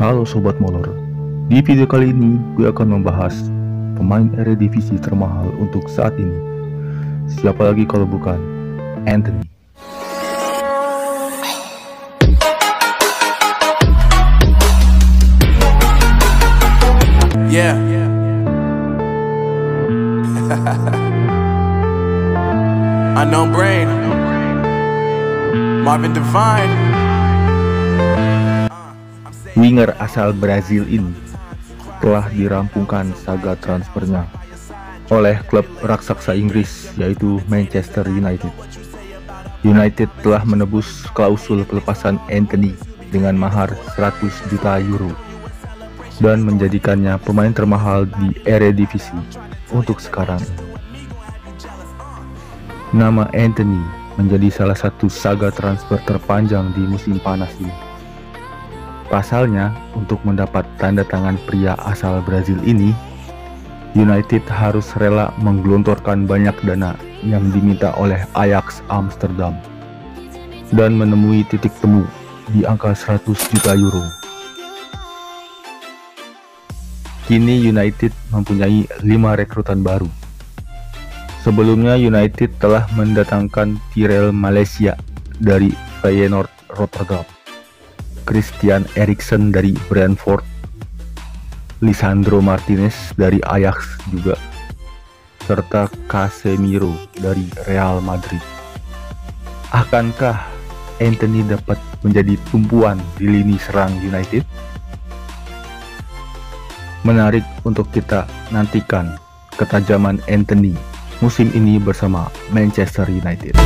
Halo Sobat Molor Di video kali ini gue akan membahas pemain Eredivisie termahal untuk saat ini Siapa lagi kalau bukan Anthony Yeah. Unknown brain. Marvin Devine. Winger asal Brazil ini telah dirampungkan saga transfernya oleh klub raksasa Inggris yaitu Manchester United. United telah menebus klausul pelepasan Anthony dengan mahar 100 juta euro dan menjadikannya pemain termahal di Eredivisie untuk sekarang. Nama Anthony menjadi salah satu saga transfer terpanjang di musim panas ini. Pasalnya, untuk mendapat tanda tangan pria asal Brazil ini, United harus rela menggelontorkan banyak dana yang diminta oleh Ajax Amsterdam dan menemui titik temu di angka 100 juta euro. Kini United mempunyai 5 rekrutan baru. Sebelumnya United telah mendatangkan Tyrell Malaysia dari Feyenoord Rotterdam, Christian Eriksen dari Brentford, Lisandro Martinez dari Ajax juga, serta Casemiro dari Real Madrid. Akankah Anthony dapat menjadi tumpuan di lini serang United? Menarik untuk kita nantikan ketajaman Anthony musim ini bersama Manchester United.